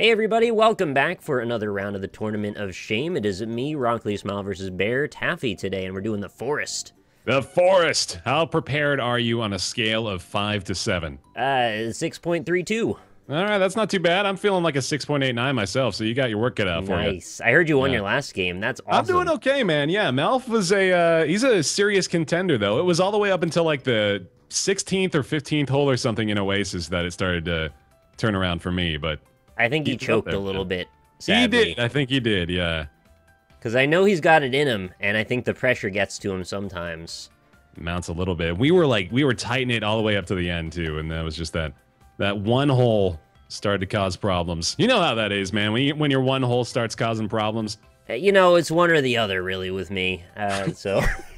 Hey everybody, welcome back for another round of the Tournament of Shame. It is me, RockLeeSmile versus BaerTaffy today, and we're doing the Forest. The Forest. How prepared are you on a scale of 5 to 7? Uh, 6.32. All right, that's not too bad. I'm feeling like a 6.89 myself, so you got your work cut out for you. Nice. I heard you won Yeah. your last game. That's awesome. I'm doing okay, man. Yeah, Melf was a uh, he's a serious contender though. It was all the way up until like the 16th or 15th hole or something in Oasis that it started to turn around for me, but I think he Keep it up choked there, a little man. bit. he did. I think he did. Yeah. Because I know he's got it in him, and I think the pressure gets to him sometimes. Mounts a little bit. We were like we were tightening it all the way up to the end too, and that was just that that one hole started to cause problems. You know how that is, man. When you, when your one hole starts causing problems. Uh, You know, it's one or the other, really, with me. Uh, so It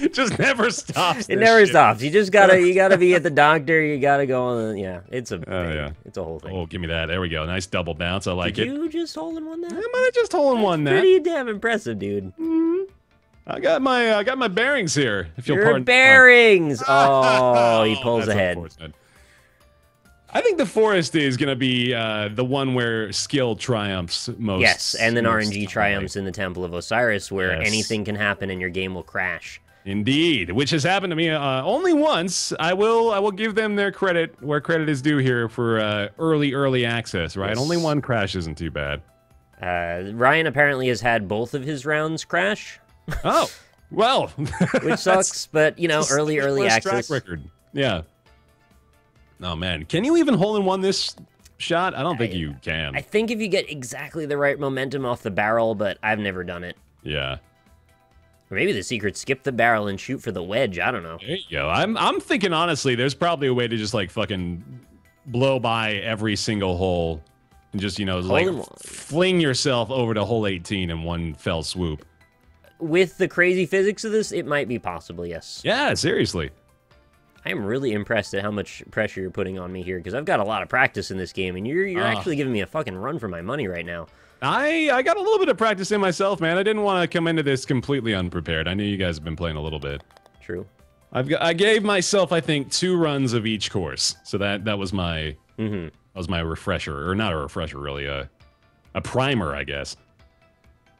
just never stops. it never shit. stops. You just gotta, you gotta be at the doctor. You gotta go on. The, yeah, it's a, thing. Oh, yeah. it's a whole thing. Oh, give me that. There we go. Nice double bounce. I like Did it. you just hold in one that? I might have just holding one that. Pretty damn impressive, dude. I got my I got my bearings here. If you'll Your pardon. bearings. Oh, he Oh, pulls that's ahead. I think the forest is going to be uh, the one where skill triumphs most. Yes, and then RNG triumphs in the Temple of Osiris, where Yes. anything can happen and your game will crash. Indeed, which has happened to me uh, only once. I will I will give them their credit where credit is due here for uh, early early access. Right, Yes. only one crash isn't too bad. Uh, Ryan apparently has had both of his rounds crash, Oh well, which sucks. But you know, early early access. track record. Yeah. Oh man, can you even hole in one this shot? I don't think you can. I think if you get exactly the right momentum off the barrel, but I've never done it. yeah. Or maybe the secret skip the barrel and shoot for the wedge. I don't know. There you go. I'm I'm thinking honestly, there's probably a way to just like fucking blow by every single hole and just you know like fling yourself over to hole 18 in one fell swoop. With the crazy physics of this, it might be possible. Yes. Yeah, seriously. I am really impressed at how much pressure you're putting on me here because I've got a lot of practice in this game, and you're you're Ah. actually giving me a fucking run for my money right now. I I got a little bit of practice in myself, man. I didn't want to come into this completely unprepared. I knew you guys have been playing a little bit. True. I've got, I gave myself I think two runs of each course, so that that was my Mm-hmm. that was my refresher, or not a refresher, really a a primer, I guess.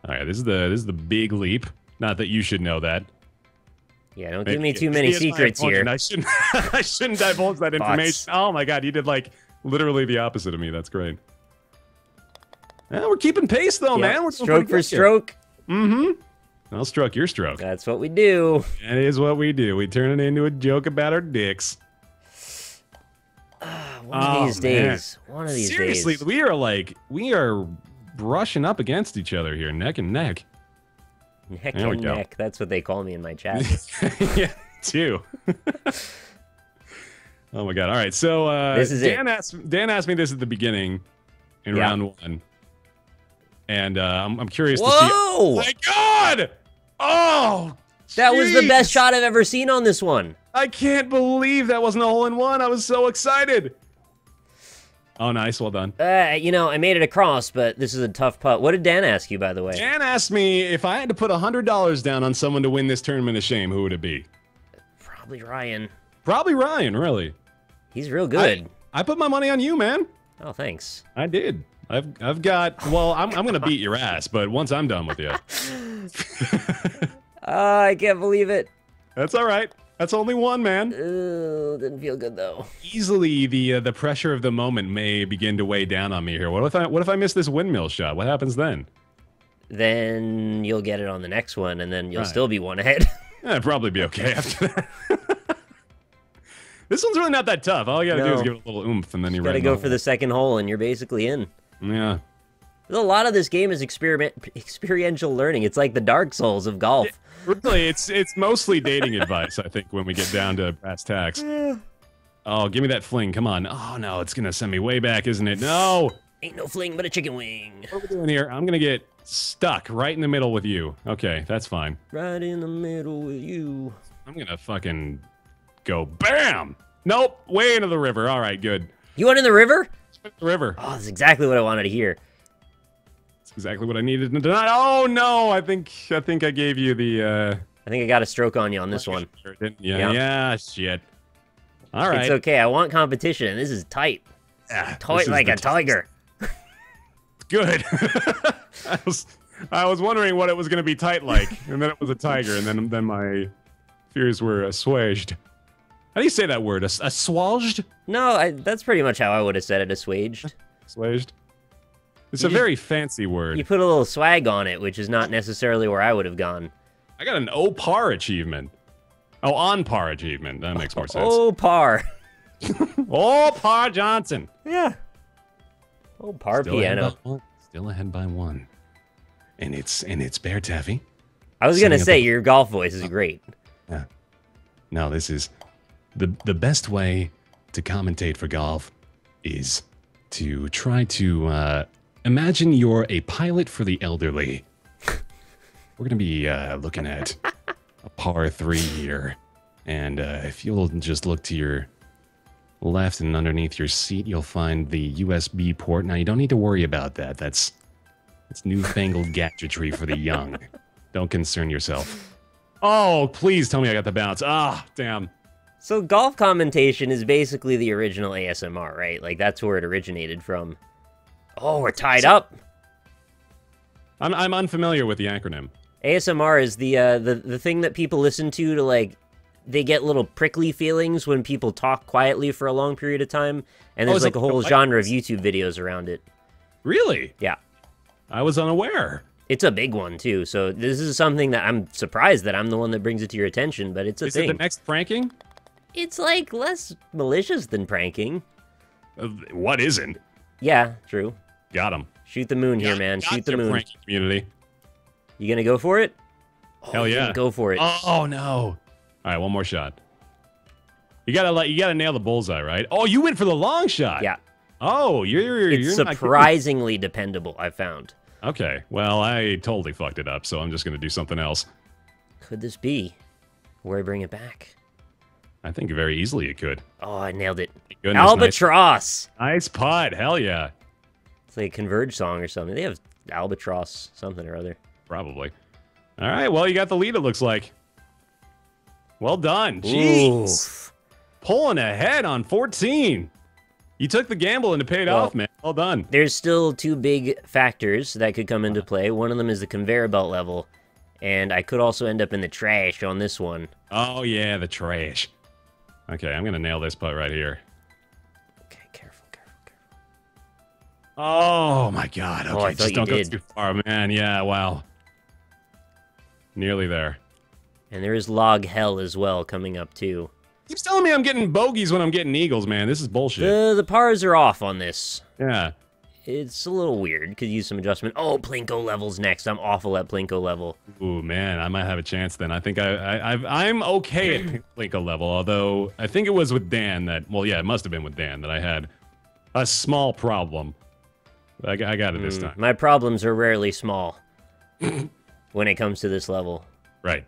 All right, this is the this is the big leap. Not that you should know that. Yeah, don't give me too many maybe it's my secrets here. I shouldn't I shouldn't divulge that Bots. information. Oh my god, you did like literally the opposite of me. That's great. Yeah, we're keeping pace though, Yeah, man. We're stroke for stroke. Mm-hmm. I'll stroke your stroke. That's what we do. That is what we do. We turn it into a joke about our dicks. One of Oh, these man. days. One of these Seriously, days. Seriously, we are like we are brushing up against each other here, neck and neck. Neck There and neck. That's what they call me in my chat. yeah, too. oh my god! All right, so uh, This is it. Dan asked Dan asked me this at the beginning in Yeah. round one, and uh, I'm, I'm curious to see. Whoa! My God! Oh, that was the best shot I've ever seen on this one. I can't believe that wasn't a hole in one. I was so excited. Oh, nice. Well done. Uh, you know, I made it across, but this is a tough putt. What did Dan ask you, by the way? Dan asked me if I had to put hundred dollars down on someone to win this tournament of shame, who would it be? Probably Ryan. Probably Ryan. Really. He's real good. I put my money on you, man. Oh, thanks. I did. I've I've got. Well, I'm I'm gonna beat your ass, but once I'm done with you, Ah, I can't believe it. that's all right. That's only one, man. Ooh, didn't feel good though. Easily, the uh, the pressure of the moment may begin to weigh down on me here. What if I what if I miss this windmill shot? What happens then? Then you'll get it on the next one, and then you'll Right. still be one ahead. Eh, I'd probably be okay after that. this one's really not that tough. All you gotta do is give it a little oomph, and then you're Got to right go for the second hole, and you're basically in. Yeah. A lot of this game is experiment experiential learning. It's like the Dark Souls of golf. Really, it's it's mostly dating advice. I think when we get down to brass tacks. Oh, give me that fling! Come on! Oh no, it's gonna send me way back, isn't it? No. Ain't no fling but a chicken wing. What are we doing here? I'm gonna get stuck right in the middle with you. Okay, that's fine. Right in the middle with you. I'm gonna fucking go bam. Nope, way into the river. All right, good. You went in the river? The river. Oh, that's exactly what I wanted to hear. That's exactly what I needed tonight. Oh no, I think I think I gave you the. uh I think I got a stroke on you on this one. Yeah, Yeah. yeah, shit. All right. It's okay. I want competition. This is tight. Yeah, is like a tiger. Good. I was I was wondering what it was going to be tight like, and then it was a tiger, and then then my fears were assuaged. How do you say that word? As- Assuaged? No, I, that's pretty much how I would have said it. Assuaged. Assuaged. It's You a just- very fancy word. You put a little swag on it, which is not necessarily where I would have gone. I got an O par achievement. Oh, on par achievement. That makes more sense. Oh, par. Oh, par Johnson. Yeah. Oh, par Still ahead piano. by one. Still ahead by one. And it's and it's BaerTaffy. I was gonna say your golf voice is great. Yeah. No, this is the the best way to commentate for golf is to try to uh, imagine you're a pilot for the elderly. We're gonna be uh, looking at a par three here, and uh, if you'll just look to your left and underneath your seat, you'll find the USB port. Now you don't need to worry about that. That's that's newfangled gadgetry for the young. Don't concern yourself. Oh, please tell me I got the bounce. Ah, damn. So golf commentation is basically the original ASMR, right? Like that's where it originated from. Oh, we're tied up. I'm, I'm unfamiliar with the acronym. ASMR is the uh, the the thing that people listen to to like they get little prickly feelings when people talk quietly for a long period of time, and Oh, there's is it like a whole genre of? YouTube videos around it. Really? Yeah, I was unaware. it's a big one too. So this is something that I'm surprised that I'm the one that brings it to your attention, but it's a Is it the next pranking? It's like less malicious than pranking. Uh, what isn't? Yeah, true. Got him. Shoot the moon here, man. Shoot the moon. Community. You gonna go for it? Oh, Hell yeah. Go for it. Oh, oh no! All right, one more shot. You gotta like you gotta nail the bullseye, right? Oh, you went for the long shot. yeah, Oh, you're it's you're not surprisingly dependable. I found. Okay, well I totally fucked it up, so I'm just gonna do something else. Could this be where I bring it back? I think very easily it could. Oh, I nailed it. Goodness, nice, Albatross. nice putt. Hell yeah, It's like a Converge song or something. They have Albatross something or other. probably. All right, well you got the lead. It looks like. Well done. Jeez. Oof. pulling ahead on 14. You took the gamble and it paid Well- off, man. Well done. There's still two big factors that could come into uh-huh. play. One of them is the conveyor belt level, and I could also end up in the trash on this one. Oh yeah, the trash. Okay, I'm gonna nail this putt right here. Oh. oh my god. Oh, okay, Oh, I just don't did. go too far, man. Yeah, wow. Nearly there. And there is log hell as well coming up too. Keeps telling me I'm getting bogeys when I'm getting eagles, man. This is bullshit. The the pars are off on this. yeah. It's a little weird. Could use some adjustment. Oh, Plinko level's next. I'm awful at Plinko level. Ooh, man, I might have a chance then. I think I, I I'm okay at Plinko level, although I think it was with Dan that. Well, yeah, it must have been with Dan that I had a small problem. I, I got it this Mm, time. My problems are rarely small when it comes to this level. Right.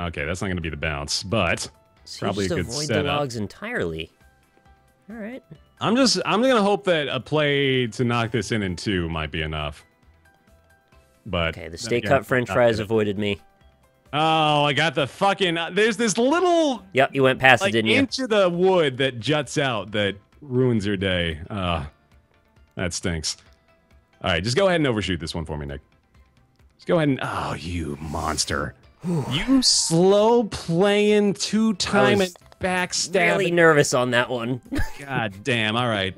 Okay, that's not going to be the bounce, but So Probably you a good avoid the logs entirely. All right. I'm just I'm going to hope that a play to knock this in in two might be enough. But Okay, the steak cut French fries avoided me. Oh, I got the fucking. uh, There's this little Yep, you went past like it, didn't you? inch of the wood that juts out that ruins your day. Uh, that stinks. All right, just go ahead and overshoot this one for me, Nick. Just go ahead and oh, you monster! you slow playing two time and backstabbing. Really nervous on that one. God damn! All right,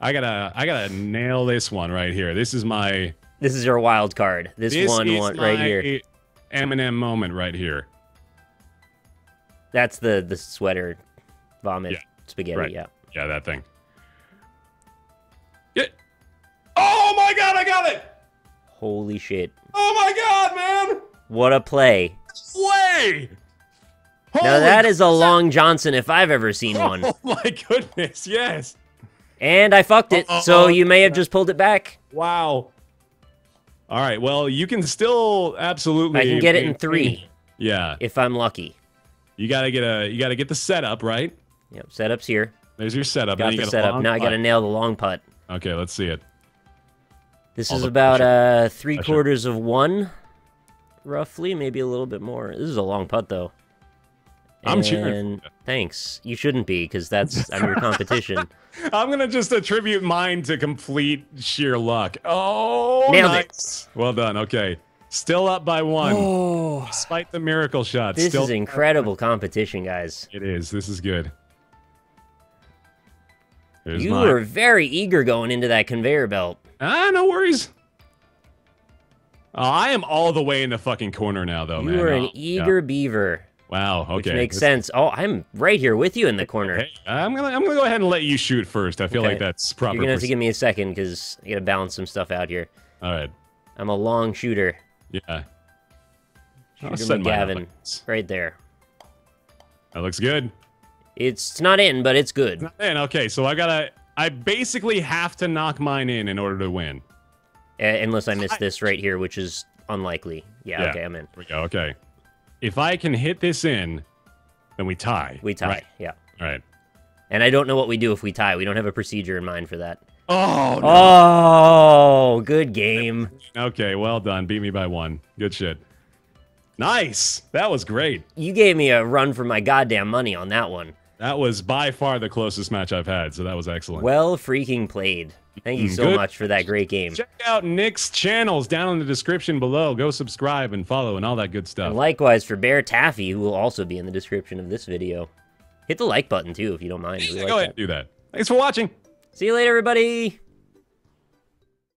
I gotta I gotta nail this one right here. This is my this is your wild card. This, this one, one right my here. Eminem moment right here. That's the the sweater vomit Yeah, spaghetti. right. Yeah. Yeah, that thing. God, I got it! Holy shit! Oh my god, man! What a play! Way! Now that is a Long Johnson if I've ever seen one. Oh my goodness, yes. And I fucked it, so Uh-oh. you may have just pulled it back. Wow. All right, well, you can still absolutely I can get it in three Yeah. if I'm lucky. You got to get a you got to get the setup, right? Yep, setup's here. There's your setup. Got Now you the got setup. Now I got to nail the long putt. Okay, let's see it. This All is the about pressure. uh three Pressure. quarters of one, roughly, maybe a little bit more. This is a long putt though. I'm cheering. And thanks. You shouldn't be, because that's I'm your competition. I'm gonna just attribute mine to complete sheer luck. Oh, Nailed it. Well done. Okay, still up by one, oh, despite the miracle shot. this still is incredible competition, guys. It is. This is good. There's You mine. were very eager going into that conveyor belt. Ah, no worries. Oh, I am all the way in the fucking corner now, though, you man. were Oh, an yeah. eager beaver, Wow. Okay. which makes This- sense. Oh, I'm right here with you in the corner. Hey, I'm gonna I'm gonna go ahead and let you shoot first. I feel Okay. like that's proper. You're gonna have to give me a second because I gotta balance some stuff out here. All right. I'm a long shooter. Yeah. Shooter set mine up McGavin, like this. right there. That looks good. It's not in, but it's good. And okay, so I gotta. I basically have to knock mine in in order to win. Uh, unless I miss this right here, which is unlikely. Yeah, Yeah. okay, I'm in. We go. Okay. If I can hit this in, then we tie. We tie. Right. Yeah. All right. And I don't know what we do if we tie. We don't have a procedure in mind for that. Oh. No. Oh, good game. Okay. Well done. Beat me by one. Good shit. Nice. That was great. You gave me a run for my goddamn money on that one. That was by far the closest match I've had. So that was excellent. Well freaking played. Thank you Mm, so good. much for that great game. Check out Nick's channels down in the description below. Go subscribe and follow and all that good stuff. And likewise for BaerTaffy, who will also be in the description of this video. Hit the like button too if you don't mind. We Yeah, like go ahead that. and do that. Thanks for watching. See you later, everybody.